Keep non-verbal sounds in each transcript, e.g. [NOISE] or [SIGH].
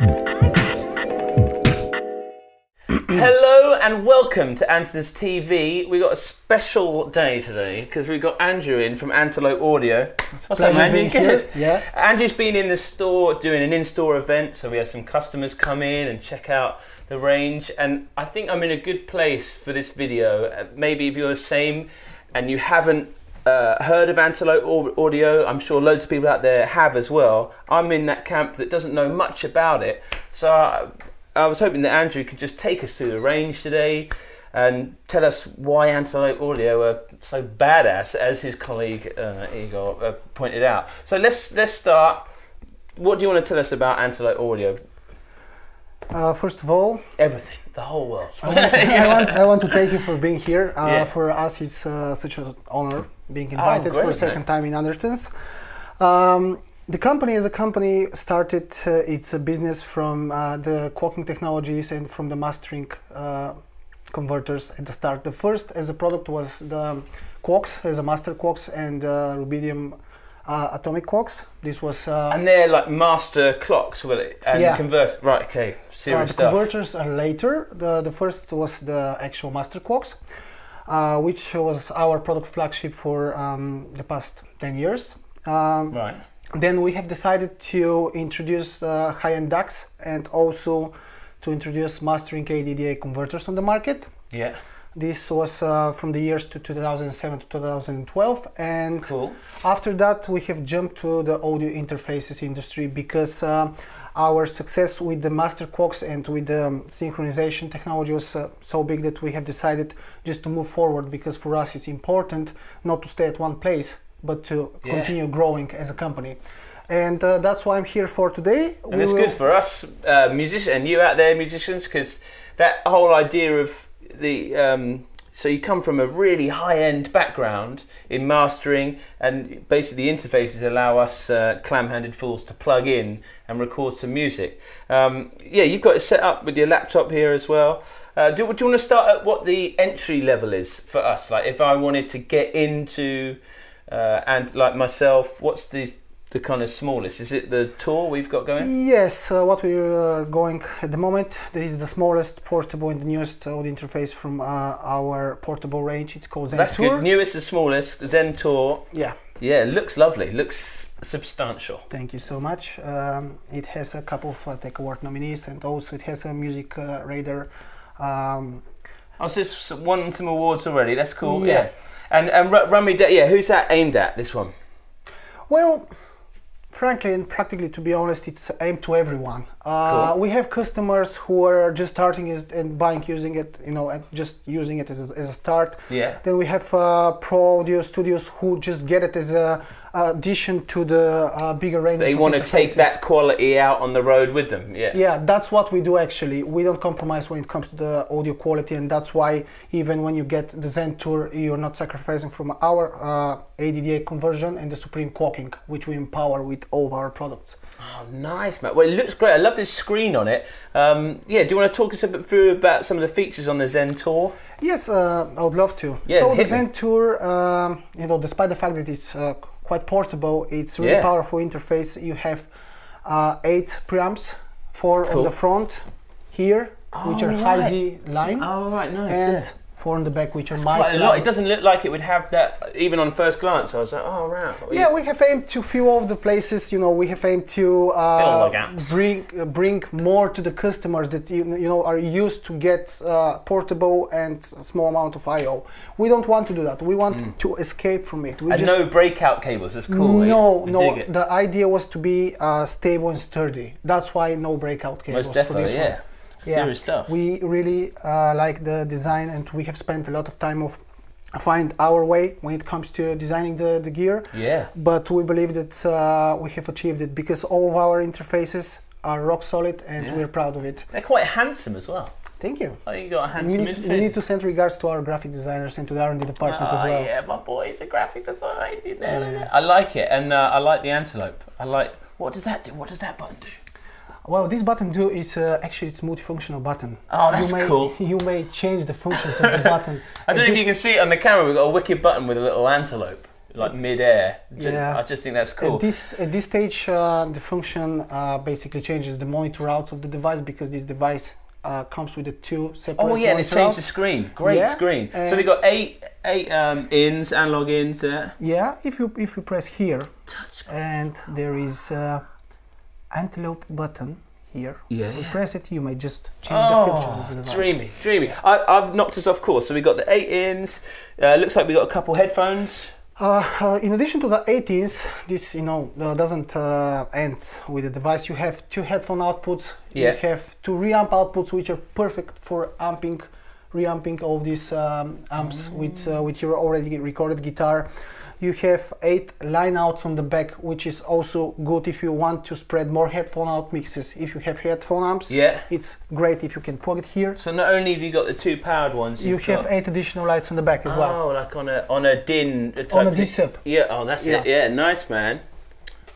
Hello and welcome to Andertons TV. We got a special day today because we've got Andrew in from Antelope Audio. What's up, being good? Yeah. Andrew's been in the store doing an in-store event, so we had some customers come in and check out the range. And I think I'm in a good place for this video. Uh, Maybe if you're the same and you haven't uh, heard of Antelope Audio, I'm sure loads of people out there have as well. I'm in that camp that doesn't know much about it, so I, I was hoping that Andrew could just take us through the range today and tell us why Antelope Audio are so badass, as his colleague uh, Igor uh, pointed out. So let's let's start. What do you want to tell us about Antelope Audio? Uh, first of all, Everything, the whole world. I want, I, want, I want to [LAUGHS] thank you for being here. Uh, Yeah. For us, it's uh, such an honor being Oh, invited for a second time in Andertons. Um, the company, as a company, started uh, its uh, business from uh, the quaking technologies and from the mastering uh, converters at the start. The first, as a product, was the quarks, as a master quarks and uh, rubidium uh, atomic quarks. This was uh, And they're like master clocks, will it? And Yeah. Right. Okay. Serious the stuff. converters are later. The, the first was the actual master clocks, uh, which was our product flagship for um, the past 10 years. Um, Right. then we have decided to introduce uh, high-end DACs and also to introduce mastering ADDA converters on the market. Yeah. This was uh, from the years to 2007 to 2012 and Cool. after that, we have jumped to the audio interfaces industry because uh, our success with the master clocks and with the um, synchronization technology was uh, so big that we have decided just to move forward because for us it's important not to stay at one place but to Yeah. continue growing as a company. And uh, that's why I'm here for today. And it's good for us uh, musicians and you out there musicians because that whole idea of the um, so you come from a really high end background in mastering and basically the interfaces allow us uh, clam handed fools to plug in and record some music. Um, yeah, you've got it set up with your laptop here as well. Uh, do, do you want to start at what the entry level is for us? Like if I wanted to get into uh, and like myself, what's the the kind of smallest? Is it the tour we've got going? Yes, uh, what we are going at the moment. This is the smallest portable and the newest audio interface from uh, our portable range. It's called Zen That's Zen Tour. good. Newest and smallest, Zen Tour. Yeah, Yeah, it looks lovely. Looks substantial. thank you so much. Um, it has a couple of uh, Tech Award nominees and also it has a music uh, radar. Um, Oh, so it's won some awards already. That's cool. Yeah. Yeah. And and ru- run me down. Yeah, who's that aimed at? This one. well, frankly and practically, to be honest, it's aimed to everyone. Uh, Cool. We have customers who are just starting it and buying, using it, you know, and just using it as a, as a start. Yeah. Then we have uh, pro audio studios who just get it as a addition to the uh, bigger range. They want to take that quality out on the road with them. Yeah. Yeah, that's what we do actually. We don't compromise when it comes to the audio quality, and that's why even when you get the Zen Tour, you're not sacrificing from our uh, ADDA conversion and the Supreme Clocking, which we empower with all of our products. Oh, nice, man. Well, it looks great. I love this screen on it. Um, yeah. Do you want to talk us a bit through about some of the features on the Zen Tour? Yes, uh, I would love to. Yeah, so the. Zen Tour, um, you know, despite the fact that it's uh, quite portable, it's really Yeah. powerful interface. You have uh, eight preamps, four Cool. on the front here, which are Oh, high. Z line, Oh, right. Nice. and four on the back, which are It's mic quite a lot. It doesn't look like it would have that even on first glance. I was like, oh, wow. Yeah, we have aimed to few of the places. You know, we have aimed to uh, the gaps. bring uh, bring more to the customers that you, you know are used to get uh, portable and small amount of I/O. We don't want to do that. We want to escape from it. We Mm. and just no breakout cables. That's cool. no, I no. The idea was to be uh, stable and sturdy. That's why no breakout cables Most for definitely, this one. Yeah. Serious stuff. We really uh, like the design, and we have spent a lot of time of find our way when it comes to designing the, the gear. yeah. But we believe that uh, we have achieved it because all of our interfaces are rock solid, and Yeah. we're proud of it. They're quite handsome as well. Thank you. I think you got a We handsome need, to, interface. we need to send regards to our graphic designers and to the R&D department as Oh, well. yeah, my boy is a graphic designer. Yeah. I like it, and uh, I like the antelope. I like. What does that do? What does that button do? Well, this button do is uh, actually it's multifunctional button. Oh, that's you may, cool. You may change the functions of the button. [LAUGHS] I don't know if you can see it on the camera. We've got a wicked button with a little antelope. like mid-air. Yeah. I just think that's cool. At this at this stage, uh, the function uh, basically changes the monitor routes of the device because this device uh, comes with the two separate. Oh yeah, monitor changed the screen. Great Yeah, screen. So we got eight eight um, ins, analog ins there. Yeah, if you if you press here, Touch. and there is uh, antelope button here. Yeah. You press it, you might just change Oh, of the device. dreamy, dreamy. I, I've knocked us off course. So we got the eight ins. Uh, looks like we got a couple headphones. Uh, uh, in addition to the 18s, this you know uh, doesn't uh, end with the device. You have two headphone outputs. Yeah. You have two reamp outputs, which are perfect for amping, reamping of these um, amps with uh, with your already recorded guitar. You have eight line outs on the back, which is also good if you want to spread more headphone out mixes. If you have headphone amps, Yeah. it's great if you can plug it here. So not only have you got the two powered ones, You you've got, eight additional lights on the back as well. Oh, like on a on a din On a thing. Yeah. Oh, that's it. Yeah. Yeah. Nice, man.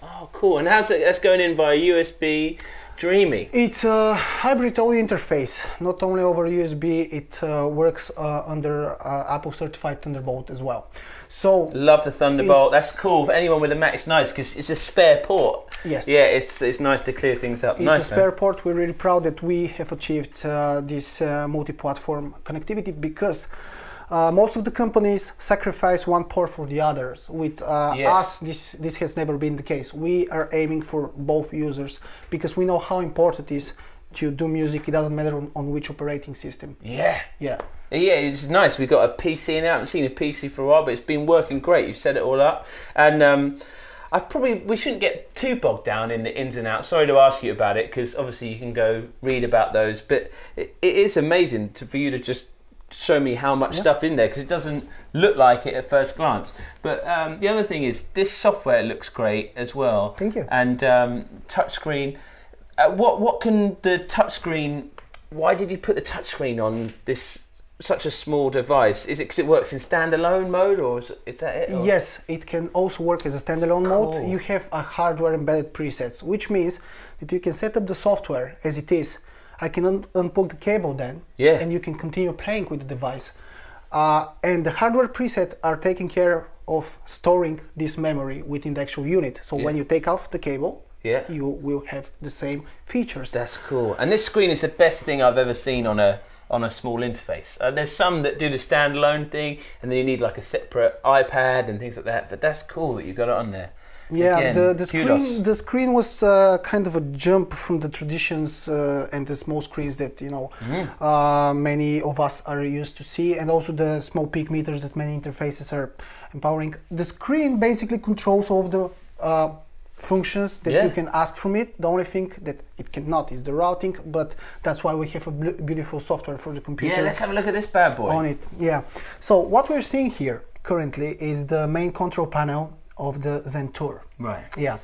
Oh, cool. And how's it? That's going in via USB. Dreamy. It's a hybrid audio interface. Not only over USB, it uh, works uh, under uh, Apple certified Thunderbolt as well. So Love the Thunderbolt. That's cool for anyone with a Mac. It's nice because it's a spare port. yes, Yeah, it's it's nice to clear things up. it's nice, a spare port. We're really proud that we have achieved uh, this uh, multi-platform connectivity because. Uh, most of the companies sacrifice one port for the others. With uh, Yeah. us, this this has never been the case. We are aiming for both users because we know how important it is to do music. It doesn't matter on, on which operating system. Yeah. Yeah. Yeah, it's nice. We've got a PC now. I haven't seen a PC for a while, but it's been working great. You've set it all up, and um, I probably we shouldn't get too bogged down in the ins and outs. Sorry to ask you about it because obviously you can go read about those, but it, it is amazing to, for you to just show me how much Yeah. stuff in there because it doesn't look like it at first glance. But um, the other thing is this software looks great as well. Thank you. And um, touchscreen. Uh, what what can the touchscreen? Why did you put the touchscreen on this such a small device? Is it because it works in standalone mode, or is, is that it? or- Yes, it can also work as a standalone Cool. mode. You have a hardware embedded presets, which means that you can set up the software as it is. I can un- unplug the cable then, Yeah. and you can continue playing with the device. Uh, and the hardware presets are taking care of storing this memory within the actual unit. So when you take off the cable, Yeah. you will have the same features. That's cool. And this screen is the best thing I've ever seen on a on a small interface. Uh, there's some that do the standalone thing, and then you need like a separate iPad and things like that. But that's cool that you've got it on there. Yeah, Again, the, the screen the screen was uh, kind of a jump from the traditions uh, and the small screens that you know Mm. uh, many of us are used to see, and also the small peak meters that many interfaces are empowering. The screen basically controls all of the uh, functions that Yeah. you can ask from it. The only thing that it cannot is the routing, but that's why we have a beautiful software for the computer Yeah, let's have a look at this bad boy. on it. Yeah. So what we're seeing here currently is the main control panel of the Zen Tour. Right. Yeah.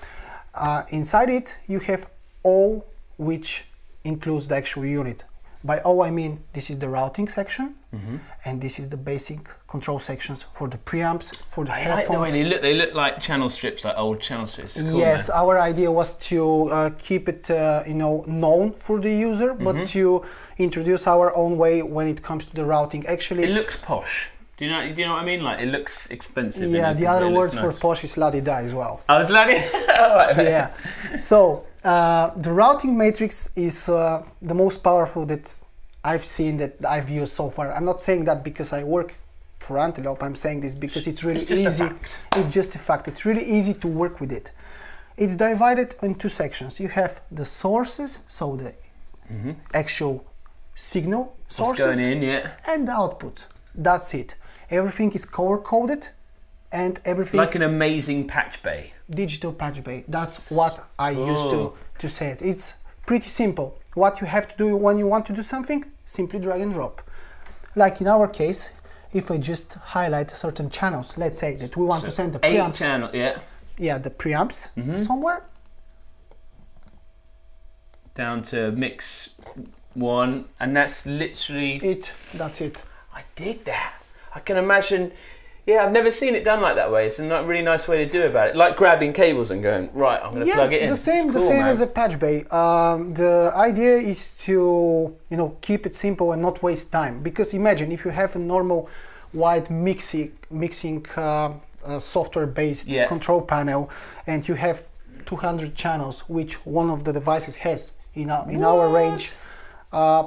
Uh, inside it, you have O, which includes the actual unit. By O, I mean this is the routing section, Mm-hmm. and this is the basic control sections for the preamps, for the I like the headphones. they look. They look like channel strips, like old channel strips. Cool, yes, man. our idea was to uh, keep it, uh, you know, known for the user, Mm-hmm. but to introduce our own way when it comes to the routing. Actually, It looks posh. Do you know? Do you know what I mean? Like it looks expensive. yeah, the other word for nice. posh is la di da as well. I was landing. Yeah. So uh, the routing matrix is uh, the most powerful that I've seen that I've used so far. I'm not saying that because I work for Antelope. I'm saying this because it's really It's just a easy. fact. It's just a fact. It's really easy to work with it. It's divided in two sections. You have the sources, so the actual signal Mm-hmm. Sources, going in? Yeah. and the outputs. That's it. Everything is color coded, and everything Like an amazing patch bay. digital patch bay. That's what I used to, to say it. It's pretty simple. What you have to do when you want to do something, simply drag and drop. Like in our case, if I just highlight certain channels, let's say that we want to send the preamps, channel. Yeah. yeah, the preamps Mhm. somewhere. Down to mix one, and that's literally. It, that's it. I dig that. I can imagine. Yeah, I've never seen it done like that way. It's a really nice way to do about it. Like grabbing cables and going right. I'm going to yeah, plug it in. the same, It's the same man. as a patch bay. Um, the idea is to you know keep it simple and not waste time. Because imagine if you have a normal wide mixing mixing uh, uh, software-based Yeah. control panel, and you have 200 channels, which one of the devices has in our, in our range. Uh,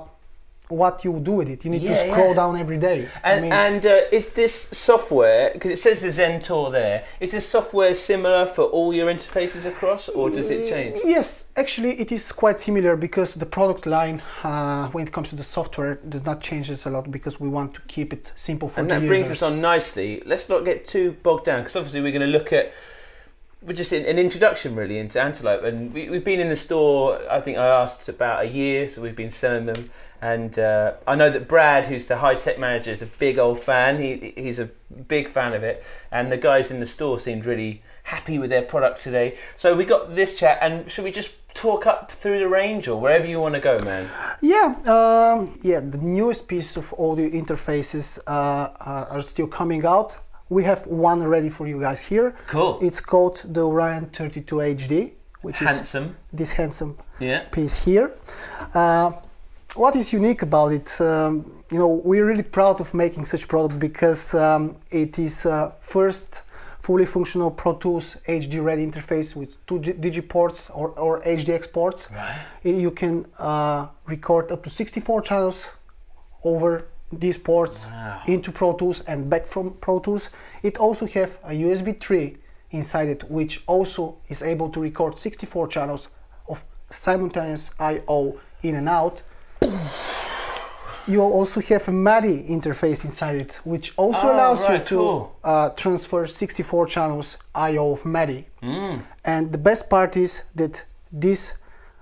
what you do with it? You need to scroll yeah. down every day. I And, mean, and uh, is this software, because it says the Zen Tour there, is this software similar for all your interfaces across or does it change? Yes, actually, it is quite similar because the product line, uh, when it comes to the software, does not change this a lot because we want to keep it simple for And that brings users. us on nicely. Let's not get too bogged down because obviously we're going to look at we're just in, an introduction really into Antelope, and we, we've been in the store. I think I asked about a year, so we've been selling them. And uh, I know that Brad, who's the high tech manager, is a big old fan. He he's a big fan of it, and the guys in the store seemed really happy with their products today. So we got this chat, and should we just talk up through the range or wherever you want to go, man? Yeah, um, yeah. The newest piece of audio interfaces uh, are still coming out. We have one ready for you guys here. Cool. It's called the Orion 32 HD, which is Handsome. this handsome Yeah. piece here. Uh, what is unique about it? Um, you know, we're really proud of making such product because um, it is uh, first fully functional Pro Tools HD ready interface with two G- digi ports or, or HDX ports. Right. You can uh, record up to 64 channels over these ports Wow. into Pro Tools and back from Pro Tools. It also have a USB 3 inside it, which also is able to record 64 channels of simultaneous I/O in and out. You also have a MADI interface inside it, which also Oh, allows right, you to cool. uh, transfer 64 channels I/O of MADI. Mm. And the best part is that this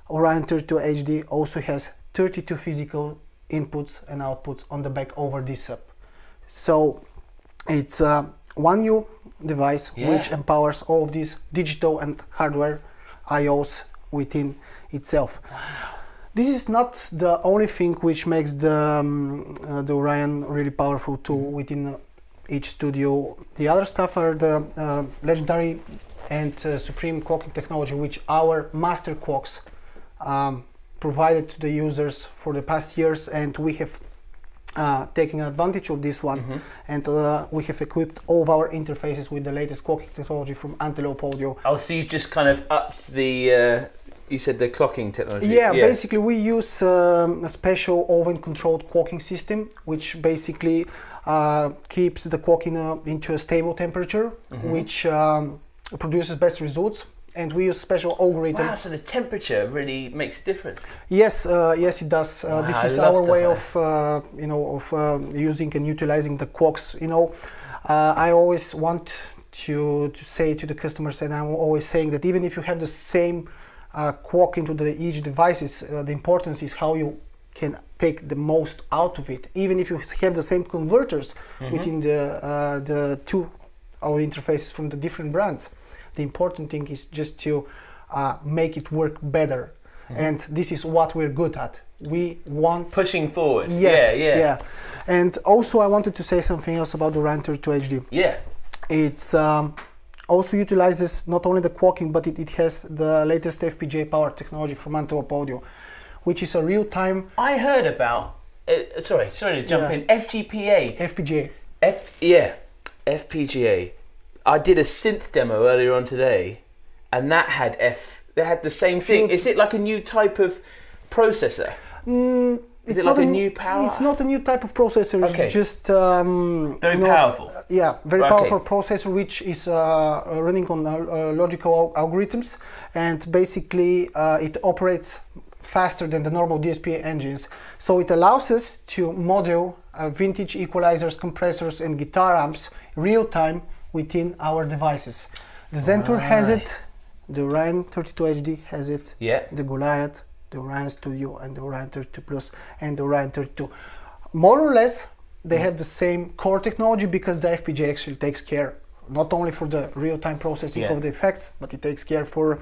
Orion 32 HD also has 32 physical inputs and outputs on the back over this sub. So it's uh, one new device Yeah. which empowers all of these digital and hardware IOs within itself. This is not the only thing which makes the, um, uh, the Orion really powerful tool within uh, each studio. The other stuff are the uh, legendary and uh, supreme clocking technology, which our master clocks um, provided to the users for the past years, and we have uh, taken advantage of this one, and uh, we have equipped all of our interfaces with the latest clocking technology from Antelope Audio. Oh, so you just kind of upped the. Uh, you said the clocking technology. Yeah, basically we use um, a special oven controlled clocking system, which basically uh, keeps the clocking uh, into a stable temperature, Mm-hmm. which um, produces best results. And we use special algorithm. Wow, so the temperature really makes a difference. Yes, uh, yes, it does. Uh, Wow, this is our way of, uh, you know, of uh, using and utilizing the quartz. You know, uh, I always want to to say to the customers, and I'm always saying that even if you have the same uh, clock into the each devices, uh, the importance is how you can take the most out of it. Even if you have the same converters Mm-hmm. within the uh, the two audio interfaces from the different brands, the important thing is just to uh, make it work better. Mm-hmm. And this is what we're good at. We want Pushing forward. Yes, Yeah, yeah. And also, I wanted to say something else about the Orion 32 HD. Yeah. It's um, also utilizes not only the clocking, but it, it has the latest FPGA power technology from Antelope Audio, which is a real-time I heard about. Uh, sorry, sorry to jump Yeah. in. FGPA. FPGA. F. Yeah. FPGA. I did a synth demo earlier on today, and that had F. They had the same thing. Is it like a new type of processor? Mm, Is it's it like not a new power? It's not a new type of processor. Okay. It's just um, Very you know, powerful. Yeah, very Okay. powerful processor which is uh, running on uh, uh, logical al- algorithms, and basically uh, it operates faster than the normal DSP engines. So it allows us to model uh, vintage equalizers, compressors, and guitar amps real time within our devices. The Zen Tour has it. The Orion 32 HD has it Yeah. the Goliath, the Orion Studio, and the Orion 32 Plus, and the Orion 32. More or less, they have the same core technology because the FPGA actually takes care not only for the real-time processing Yeah. of the effects, but it takes care for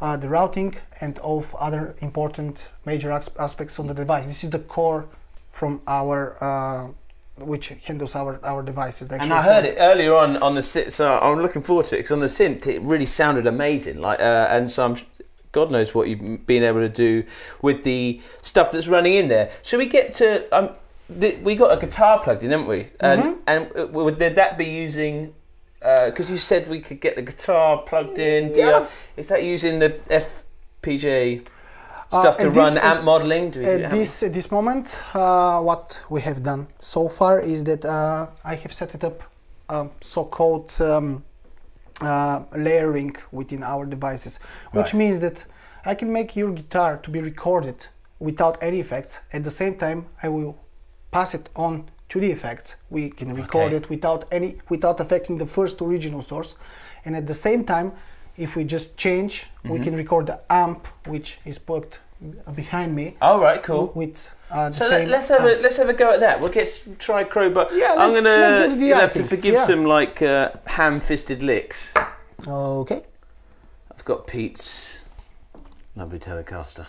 uh, the routing and of other important major as- aspects on the device. This is the core from our uh, which handles our our devices. And I heard it earlier on on the so I'm looking forward to it because on the synth it really sounded amazing. Like, uh, and so I'm, God knows what you've been able to do with the stuff that's running in there. Should we get to? Um, the, we got a guitar plugged in, haven't we? And Mhm. and uh, would did that be using because you said we could get the guitar plugged in. Do you Yeah. is that using the FPGA Uh, stuff to run this- amp modeling? Do At this at this moment, uh, what we have done so far is that uh, I have set it up um, so-called um, uh, layering within our devices, which Right. means that I can make your guitar to be recorded without any effects. At the same time, I will pass it on to the effects. We can record Okay. it without any without affecting the first original source, and at the same time, if we just change, we Mm-hmm. can record the amp which is plugged behind me All right, cool. with uh, So let, us have a let's have a go at that. We'll get try crowbar. Yeah, I'm gonna. let's do the you'll have to forgive Yeah. some like uh, ham-fisted licks. Okay. I've got Pete's lovely Telecaster.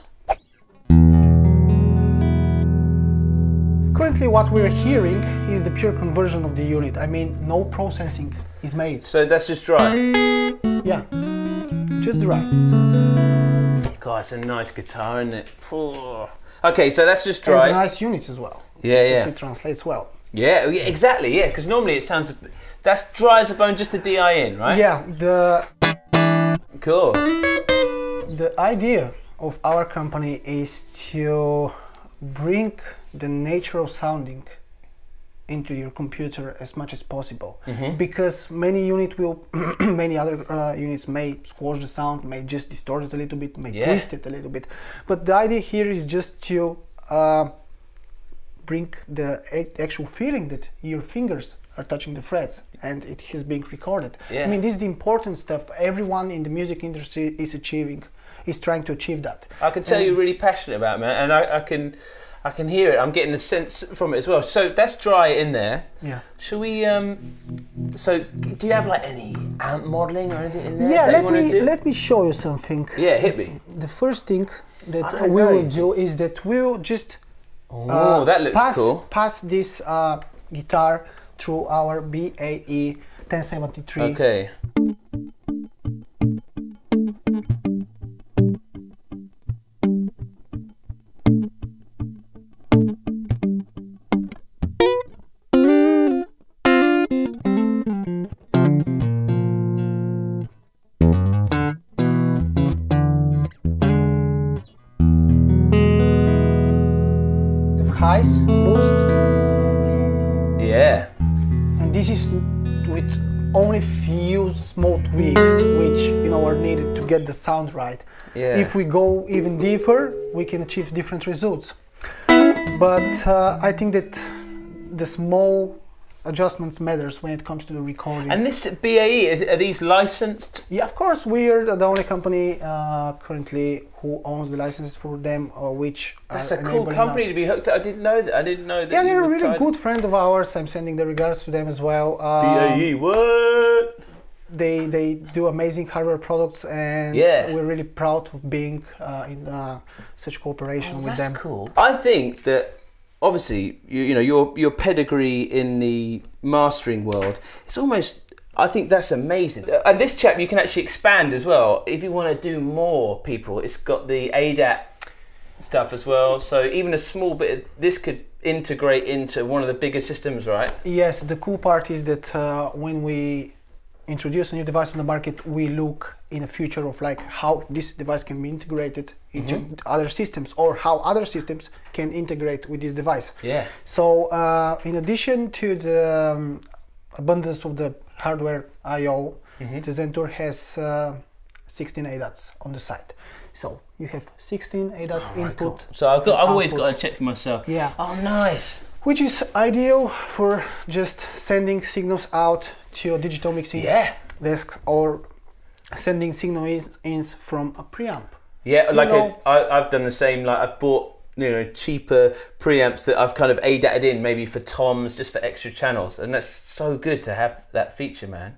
Currently, what we're hearing is the pure conversion of the unit. I mean, no processing is made. So that's just dry. Yeah, just dry. God, it's a nice guitar, isn't it? Okay, so that's just And dry. nice units as well. Yeah, yeah, It translates well. yeah, oh, yeah, exactly. Yeah, because normally it sounds that's dry as a bone, just a DI in, right? Yeah, the Cool. the idea of our company is to bring the natural sounding into your computer as much as possible Mm-hmm. because many unit will [CLEARS THROAT] many other uh, units may squash the sound may just distort it a little bit may Yeah. twist it a little bit but the idea here is just to uh, bring the a- actual feeling that your fingers are touching the frets and it is being recorded Yeah. i mean this is the important stuff everyone in the music industry is achieving is trying to achieve that I can tell And- you're really passionate about it, man, and I, I can, I can hear it. I'm getting the sense from it as well. So that's dry in there. yeah Shall we? Um, so, do you have like any amp modeling or anything in there? yeah let me let me show you something Yeah, hit me. the first thing that we know. will do is that we will just Oh, uh, that looks pass, cool. pass this uh, guitar through our BAE 1073 Okay. With only few small tweaks which you know are needed to get the sound right Yeah. if we go even deeper we can achieve different results but uh, i think that the small adjustments matters when it comes to the recording And this BAE is are these licensed? yeah of course we're the only company uh, currently who owns the licenses for them uh, which That's a cool company us. to be hooked up. I didn't know that. I didn't know that. yeah they're a really tied- good friend of ours i'm sending the regards to them as well um, BAE. What? they they do amazing hardware products and Yeah. we're really proud of being uh, in uh, such cooperation with Oh, that's them cool. I think that obviously you, you know your your pedigree in the mastering world. It's almost. I think that's amazing. Uh, And this chap you can actually expand as well if you want to do more people. It's got the ADAT stuff as well. So even a small bit of this could integrate into one of the bigger systems, right? yes the cool part is that uh, when we introduce a new device on the market we look in the future of like how this device can be integrated into Mm-hmm. other systems or how other systems can integrate with this device Yeah. So, uh, in addition to the um, abundance of the hardware I/O, Mm-hmm. the Zen Tour has uh, 16 ADATs on the side. So you have 16 ADATs input, So I've got. I've always got to check for myself. Yeah. Oh, nice. which is ideal for just sending signals out to your digital mixing Yeah. desks or sending signal ins- ins from a preamp. Yeah, like know- a, I, I've done the same. Like I've bought you know cheaper preamps that I've kind of ADATed in, maybe for toms, just for extra channels, and that's so good to have that feature, man.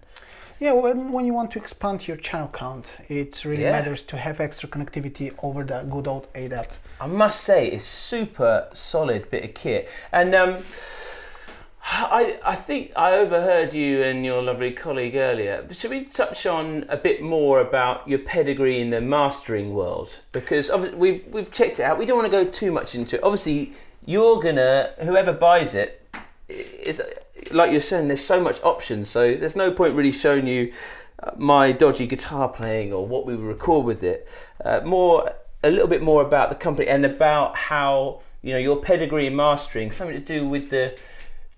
Yeah, when, when you want to expand your channel count, it really Yeah. matters to have extra connectivity over the good old ADAT. I must say, it's super solid bit of kit, and um, I I think I overheard you and your lovely colleague earlier. Should we touch on a bit more about your pedigree in the mastering world? Because obviously we've we've checked it out. We don't want to go too much into it. Obviously, you're gonna whoever buys it is like you're saying, there's so much options. So there's no point really showing you uh, my dodgy guitar playing or what we record with it. Uh, more, a little bit more about the company and about how you know your pedigree in mastering, something to do with the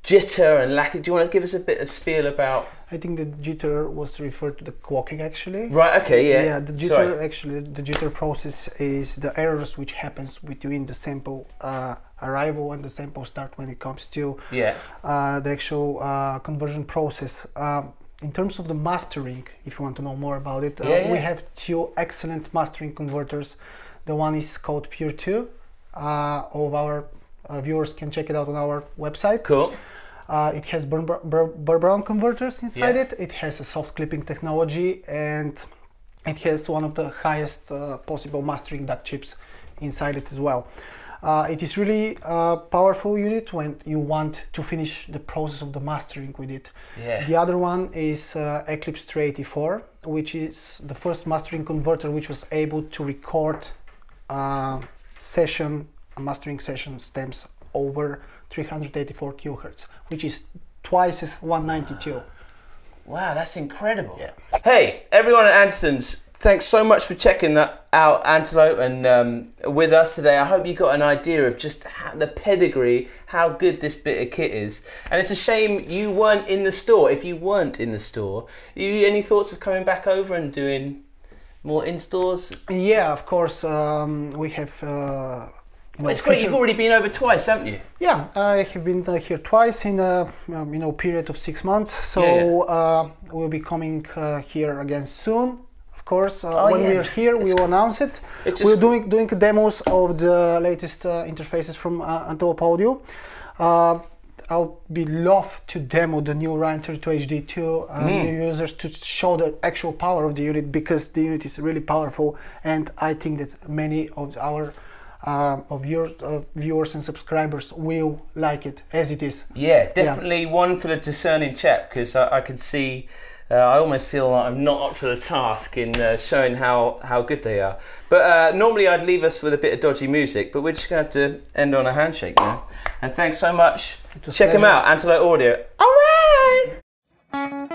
jitter and lack. Do you want to give us a bit of spiel about? I think the jitter was referred to the quacking actually. Right. Okay. Yeah. Yeah, the jitter Sorry. actually the jitter process is the errors which happens between the sample uh, arrival and the sample start when it comes to Yeah. uh, the actual uh, conversion process. Um, in terms of the mastering, if you want to know more about it, uh, Yeah, we have two excellent mastering converters. The one is called Pure 2. Uh, all of our uh, viewers can check it out on our website. Cool. Uh, it has Burr-Brown converters inside Yeah. it. It has a soft clipping technology and it has one of the highest uh, possible mastering DAC chips inside it as well. Uh, it is really a powerful unit when you want to finish the process of the mastering with it. Yeah. The other one is uh, Eclipse 384, which is the first mastering converter which was able to record uh, session, a mastering session stems over 384 kilohertz, which is twice as 192. Wow, that's incredible. Yeah. Hey, everyone at Anderton's, thanks so much for checking out Antelope and um, with us today. I hope you got an idea of just how, the pedigree, how good this bit of kit is. And it's a shame you weren't in the store. If you weren't in the store, you any thoughts of coming back over and doing more in stores? Yeah, of course, um, we have. Uh, know, it's great. future- You've already been over twice, haven't you? Yeah, I have been uh, here twice in a um, you know period of six months. So Yeah, yeah. Uh, we'll be coming uh, here again soon. Of course, uh, Oh, when yeah. we're here, we will announce it. It's We're doing doing demos of the latest uh, interfaces from uh, Antelope Audio. Uh, I'll be love to demo the new Orion 32 HD to uh, Mm. new users to show the actual power of the unit because the unit is really powerful, and I think that many of our uh, of your uh, viewers and subscribers will like it as it is. Yeah, definitely one for the discerning chap because I, I can see. Uh, I almost feel like I'm not up to the task in uh, showing how, how good they are. But uh, normally I'd leave us with a bit of dodgy music, but we're just going to have to end on a handshake now. And thanks so much. Check them out, Antelope Audio. Oh